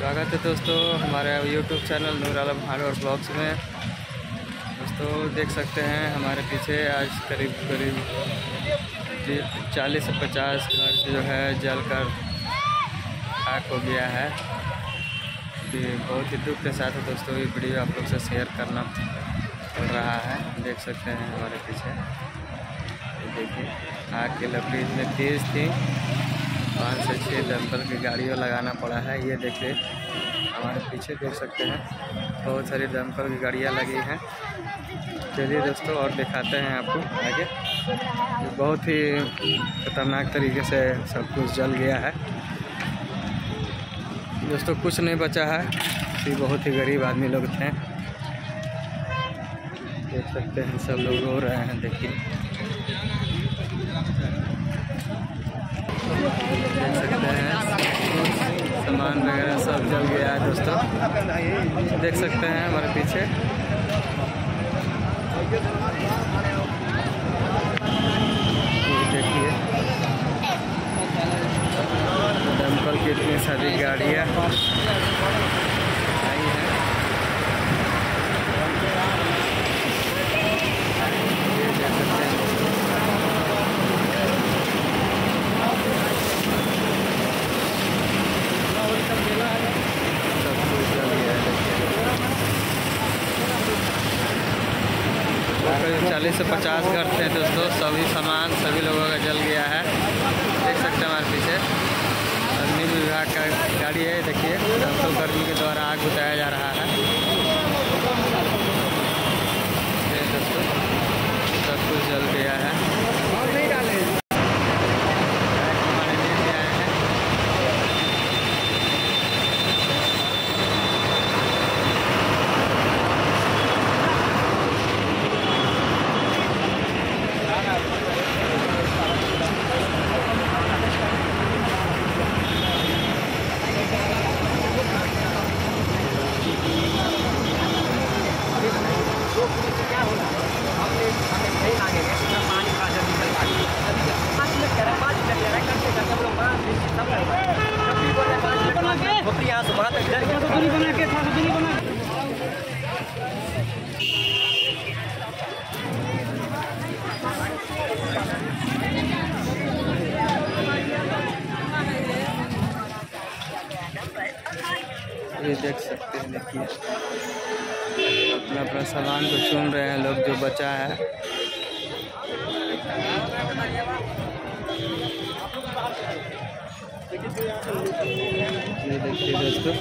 स्वागत है दोस्तों हमारे YouTube channel Noor Alam hard और ब्लॉग्स में। दोस्तों देख सकते हैं हमारे पीछे आज करीब करीब चालीस से पचास घर जो है जल कर खाक हो गया है। कि बहुत ही दुख के साथ है दोस्तों ये वीडियो आप लोग से शेयर करना पड़ रहा है। देख सकते हैं हमारे पीछे। देखिए, आग की लकड़ी इतनी तेज़ थी। पाँच से छः दमकल की गाड़ियों लगाना पड़ा है, ये देखिए। हमारे पीछे देख सकते हैं, बहुत सारी दमकल की गाड़ियाँ लगी हैं। चलिए दोस्तों, और दिखाते हैं आपको आगे। बहुत ही खतरनाक तरीके से सब कुछ जल गया है। दोस्तों, कुछ नहीं बचा है कि बहुत ही गरीब आदमी लोग थे। देख सकते हैं, सब लोग रो रहे हैं, देखिए देख सकते हैं सामान वगैरह सब जल गया है दोस्तों। देख सकते हैं हमारे पीछे। देखिए। दमकल की इतनी सारी गाड़ियाँ आई हैं ये देख सकते हैं सब कुछ जल गया है करीब चालीस से पचास घर थे दोस्तों सभी सामान, सभी लोगों का जल गया है। देख सकते हैं हमारे पीछे। अग्नि विभाग का गाड़ी है, देखिए। तो गर्मी के द्वारा आग बुझाया जा रहा है ये दोस्तों सब कुछ जल गया है हमारे लेके आए हैं ये देख सकते हैं, देखिए। अपना अपना सामान को चुन रहे हैं लोग, जो बचा है। देखिए दोस्तों।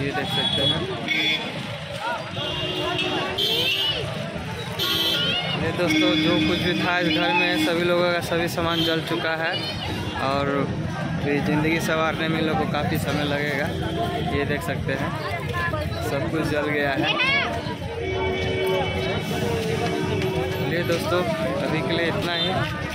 ये देख सकते हैं। ये दोस्तों, जो कुछ भी था इस घर में, सभी लोगों का सभी सामान जल चुका है। और ये ज़िंदगी संवारने में लोगों को काफ़ी समय लगेगा। ये देख सकते हैं। सब कुछ जल गया है। चलिए दोस्तों, अभी के लिए इतना ही।